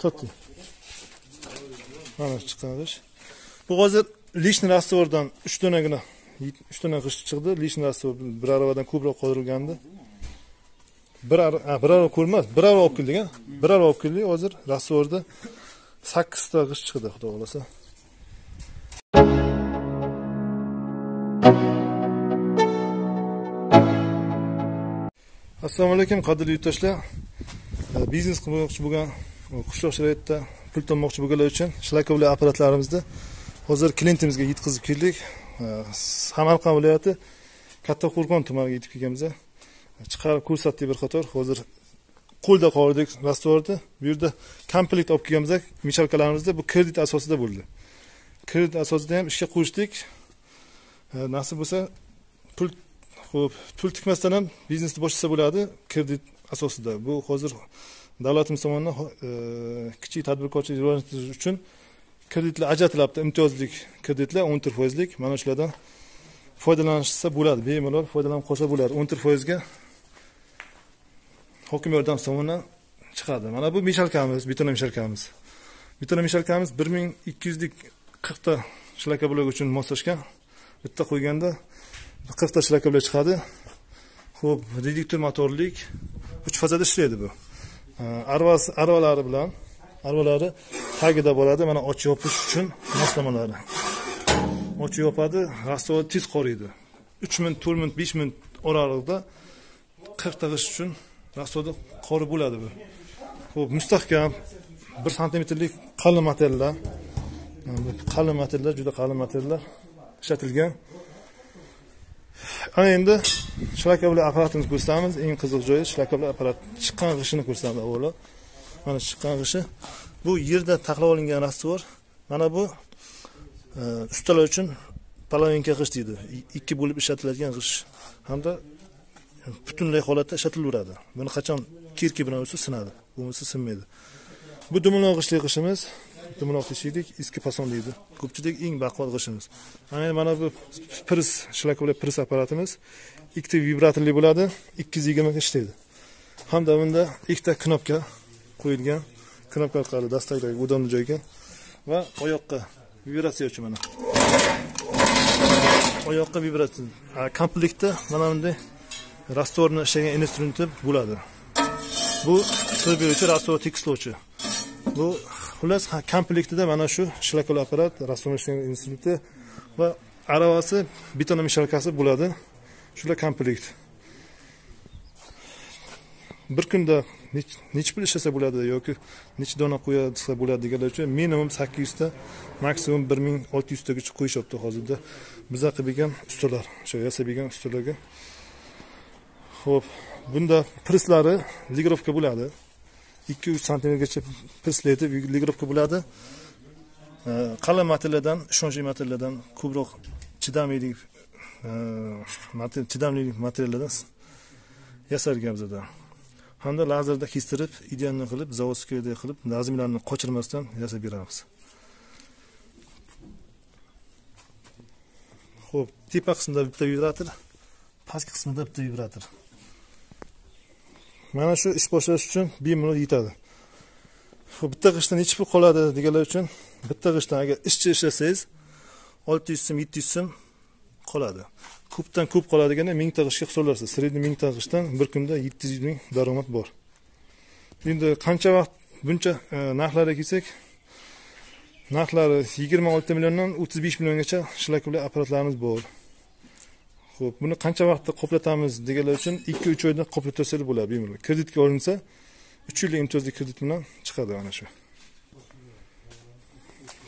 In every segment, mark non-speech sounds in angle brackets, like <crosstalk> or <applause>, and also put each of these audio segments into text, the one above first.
to'rtta. Mana chiqqan bu hozir lishni rastvordan 3 donagina 3 dona qish chiqdi. Lishni rastvor bir aravadan ko'proq qoldirilgandi bir bir arava ko'rmas bir arava olib keldik a bir arava olib keldik hozir rastvorda 8 ta qish chiqdi xudo xohlasa. Assalomu alaykum qadrli yurtdoshlar. Biznes qilmoqchi bo'lgan qishloq sharoitda pul topmoqchi bo'lganlar uchun shlakovli apparatlarimizni hozir klientimizga yetkazib keldik samarqand viloyati kattaqo'rg'on tumaniga yetib kelganmiz chiqarib ko'rsatdik bir qator hozir qo'lda qoldik rastvorni bu yerda komplekt olib kelganmiz mishalkalarimizda bu kredit asosida bo'ldi kredit asosida ham ishga qo'shdik nasib bo'lsa pul ho'p pul tikmasdan ham biznesni boshlasa bo'ladi kredit asosida. Bu hozir davlatimiz tomonidan e, kichik tadbirkorchilik rivojlantirish uchun kreditlar ajratilyapti imtiyozli kreditlar o'n to'rt foizlik. Mana shulardan foydalanishsa bo'ladi. Bemalol foydalanib qolsa bo'ladi. O'n to'rt foizga hokim yordamchisi tomonidan chiqadi. Mana bu mishalkamiz betona mishalkamiz. Betona mishalkamiz bir ming ikki yuzlik qirqta shlaka blok uchun moslashgan. Bitta qo'yganda qirqta shlaka blok chiqadi. Ho'p reduktor motorlik uch fazada ishlaydi bu. Arvas arvalari bilan arvalari tagida bo'ladi mana och yopish uchun moslamalari. Och yopadi rastovni tez qoriydi. Uch minut to'rt minut besh minut oralig'ida qirqta g'isht uchun rastovda qori bo'ladi bu. Ho'p mustahkam bir santimetrlik qalin materiallar. Qalin materiallar juda qalin materiallar ishlatilgan. Ana endi shlakovli apparatimizni ko'rsatamiz. Eng qiziq joyi shlakovli apparat chiqqan g'ishini ko'rsatamiz avvalo. Mana chiqqan g'ishi. Bu yerda taxlab olingan rastvor mana bu e, ustalar uchun polovinka g'ish deydi. Ikki bo'lib ishlatiladigan g'ish. Hamda butunlay holatda ishlatilaveradi. Buni qachon kirki bilan ursa sinadi bo'lmasa sinmaydi. Bu dumaloq g'ishtli g'ishimiz. Dumaloq teshiklik eski pason deydi. Ko'pchilik eng baquvvat g'ishimiz endi mana bu pris shlakovli pris apparatimiz ikkita vibratorli bo'ladi ikki yuz yigirmaga ishlaydi. Hamda bunda ikkita knopka qo'yilgan. Knopka orqali dastakdagi udobni joyga va oyoqqa vibratsiya uchun mana. Oyoqqa vibratsiya. Komplektda mana bunday rastvorni ishlagan instrumenti bo'ladi. Bu sir beruvchi rastvor tekislovchi. Bu xullas komplektida mana shu shlakol apparat rastvor instituti va aravasi beton mishalkasi bo'ladi. Shular komplekt bir kunda necha pul ishlasa bo'ladi yoki necha dona qo'ysa bo'ladi deganlar uchun minimum sakkiz yuzta maksimum bir ming olti yuztagacha qo'yishyapti hozirda. Biza qilib bergan ustalar o'sha yasab bergan ustalarga. Ho'p bunda prislari ligirovka bo'ladi. Ikki uch santimetrgacha prislaydi ligrovka bo'ladi. Qalin materialdan ishonchli materialdan ko'proq chidamlilik chidamli materiallardan yasalgan bizada. Hamda lazerda kestirib idealni qilib zavodskiydek qilib nazmlarni qochirmasdan yasab beramiz. Ho'p tepa qismida bitta vibrator pastki qismida bitta vibrator. Mana shu ish boshlash uchun bemalol yetadi. Bitta g'ishtdan necha pul qoladi deganlar uchun bitta g'ishtdan agar ishchi ishlasangiz olti yuz so'm yetti yuz so'm qoladi. Ko'pdan ko'p qoladiganda mingta g'ishtga hisoblasiz средний mingta g'ishtdan bir kunda yetti yuz ming daromad bor. Endi qancha vaqt buncha e, narxlarga kelsak narxlari yigirma olti milliondan o'ttiz besh milliongacha shlakovli apparatlarimiz bor. Ho'p buni qancha vaqtda qoplatamiz deganlar uchun ikki uch oyda qoplatasangiz bo'ladi bemalol kreditga olinsa uch yillik imtiyozli kredit bilan chiqadi mana shu.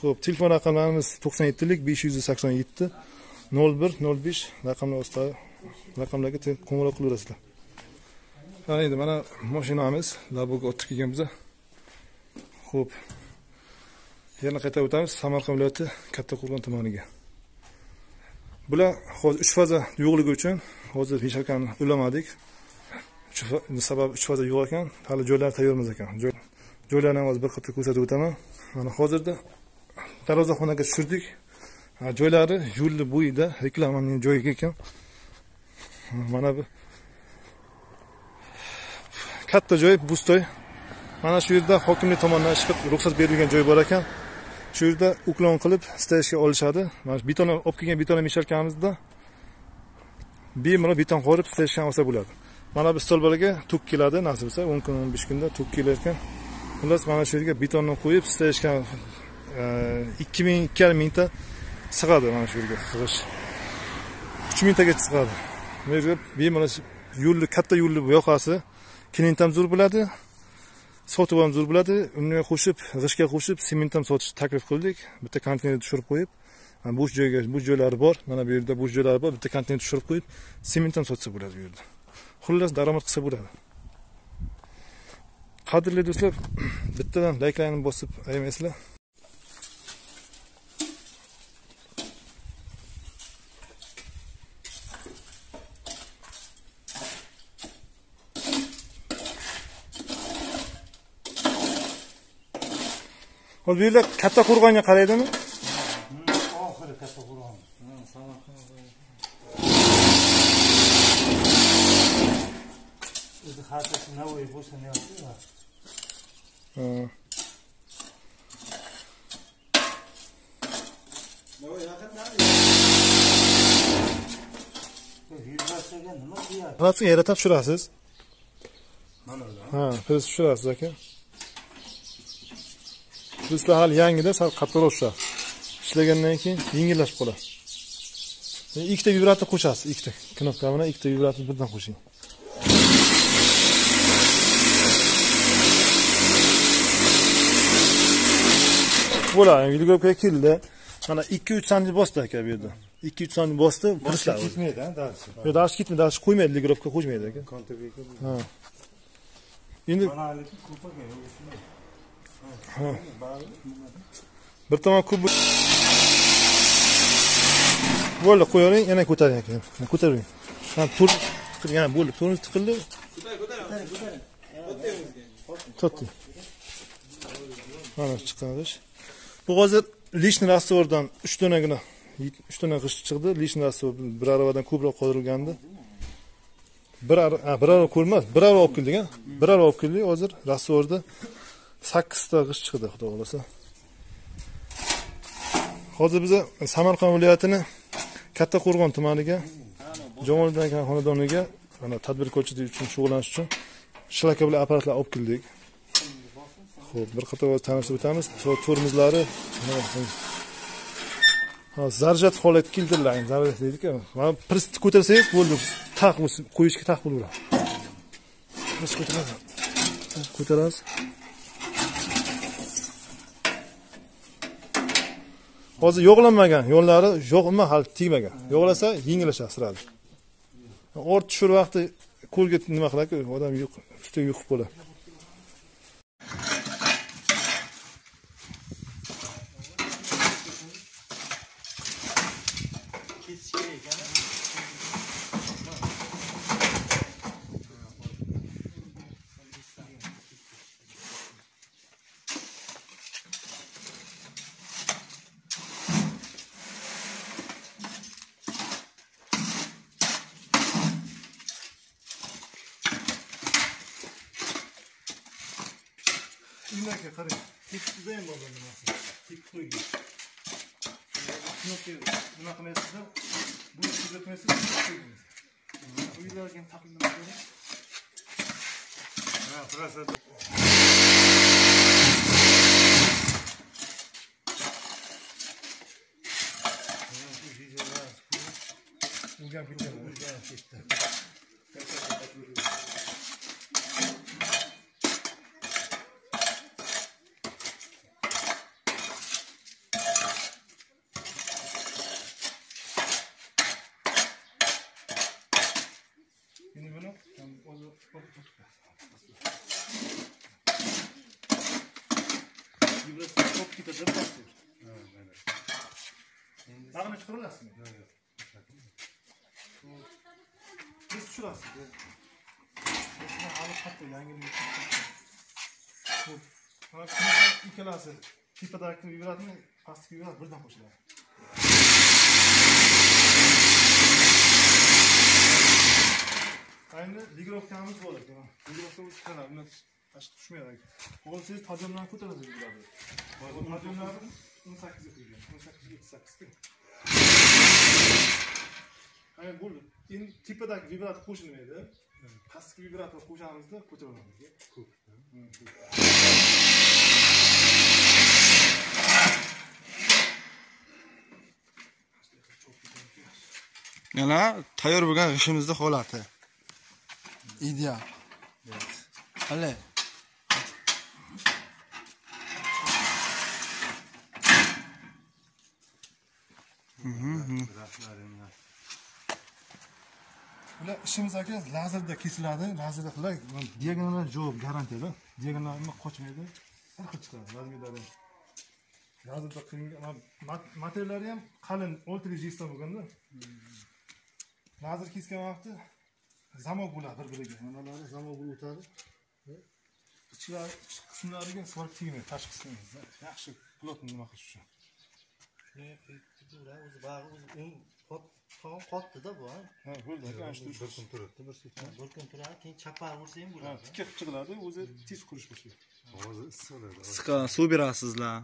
Ho'p telefon raqamlarimiz to'qson yettilik besh yuz sakson yetti nol bir nol besh raqamlar ostidagi raqamlarga qo'ng'iroq qilaverasizlar. Mana endi mana mashinamiz laboga o'tib kelganmiz ho'p yana qaytarib o'tamiz samarqand viloyati kattaqo'rg'on tumaniga bular hozir uch faza yo'qligi uchun hozir hech qanday ulamadik sababi uch faza yo'q ekan hali joylari tayyor emas ekan joylarni hozir bir qator ko'rsatib o'taman. Mana hozirda darvozaxonaga tushirdik. Joylari yo'lni bo'yida reklamaning joyiga ekan. Mana bu katta joy bustoy mana shu yerda hokimlik tomonidan ishga ruxsat berilgan joy bor ekan. Shu yerda uklon qilib stajga olishadi. Mana shu beton olib kelgan betonni misharkamizda bemalol beton qorib stajga olsa bo'ladi. Mana bu stolbalarga tuk keladi nasib bo'lsa o'n kun o'n besh kunda tuk kelar ekan xullas mana shu yerga betonni qo'yib stajga e, ikki ming ikki yarim mingta sig'adi mana shu yerga sig'ish. Uch mingtagacha sig'adi. Bu yerga bemalol yo'lni katta yo'lni yoqasi klientam zo'r bo'ladi. Sotib ham zo'r bo'ladi unga qo'shib g'ishtga qo'shib sement ham sotish taklif qildik. Bitta konteyner tushirib qo'yib bo'sh joyga bo'sh joylari bor. Mana bu yerda bo'sh joylari bor bitta konteyner tushirib qo'yib sement ham sotsa bo'ladi bu yerda. Xullas daromad qilsa bo'ladi. Qadrli do'stlar <clears throat> bittadan layklarni bosib ayamaysizlar hozir bu yerlar katta qo'rg'onga qaraydimi? Oxiri katta qur'on o'zi xatasi navoiy bo'shanyapti Ha. vibratsiyaga nima Qanaqa yaratib tushirasiz mana ha priz tushirasiz aka prizlar hali yangida sal qattiqroq tushadi ishlagandan keyin yengillashib qoladi. Ikkita vibrator qo'shasiz ikkita knopka bilan ikkita vibrator birdan qo'shing. Bo'ladi videoga keldi. Mana ikki uch santi bosdi aka bu yerda. Ikki uch santi bosdi prizlar ketmaydi yo'q dash ketmaydi dash qo'ymaydi ligirovka qo'shmaydi aka. Ha. Endi mana ko'paga bir tomon kub bo'ldi qo'yavering yana ko'taring aka. Yana ko'taravering ha tur tiqildi yana bo'ldi. To'rimiz tiqildi. To'rtta mana chiqadi bu hozir lishni раствордан uch donagina uch dona g'isht chiqdi. Lishni раствор bir aravadan ko'proq qoldirilgandi bir ar- bir arava ko'rmas bir arava olib keldik a bir arava olib keldik hozir rastvorda sakkizta g'isht chiqdi xudo xohlasa. Hozir biza samarqand viloyatini katta qo'rg'on tumaniga jamoliddin aka xonadoniga mana tadbirkorchilik uchun shug'ullanish uchun shlaka bilan apparatlar olib keldik. Ho'p bir qator hozir tanishtirib o'tamiz tormizlari hmm. ha, zarjat holatga keltiriladi zarjat deydiku mana pristni ko'tarsangiz bo'ldi. Taq qo'yishga taq bo'laveradi ko'taramiz. Hozir yog'lanmagan yo'llari yo'q umuman hali tegmagan yog'lasa yengillashadi sirali ort tushir vaqti ko'lga nima qiladi odam yuq- ustiga yuqib bo'ladi Karışa karışa. Tikkuzdayım babam nasıl? Tikkuyu gibi. Şunu koyuyoruz. Bunu akmaya sıza. Bu işi dökmesi koyuyoruz. Uyularken takımdan böyle. Ha, burası da. Uca bitti, uca bitti. Vibratsiya ko'p ketadi plastik. Nag'ini chiqaralasizmi? Biz tushirasiz. Biz hali qattiq yangilik. Bu mana shunisi ikkalasi tepadagi vibratorni pastki vibrator birdan qo'shiladi. Endi ligirovkamiz tushmaydi olsangiz tajamlarni ko'taradi bularni tajamlarni o'n sakkizga qo'ygan o'n sakkiz yetti sakkizga mana bo'ldi endi tepadagi vibrator qo'shilmaydi pastki vibrator qo'shamizda ko'taraveramiz ko'p Yana tayyor bo'lgan g'ishimizni holati. Ideal. Hali bular ishimiz aka lazerda kesiladi. Lazerda qiladi diagonal javob garantiyada diagonalni qochmaydi. Har xil chiqadi razmedari lazerda qilingan mat- materiallari ham qalin oltiri jisdan bo'lganda. Lazer kesgan vaqti zamok bo'ladi bir biriga manalari zamok bo'lib o'tadi. Ichki qismlariga svork tegmaydi tashqi qismiga yaxshi plotni nima qilish uchun o'zi bag'i o'zi qot- tom qotdida bu ha? Ha bo'ldi shu Bir kun turibdi, bir sekin. bir kun turadi keyin chapar ursa ham Ha, bo'ladi. Tikka qilib chiqiladi o'zi tez qurish boshlaydi Ovozi issiq suv berasizlar.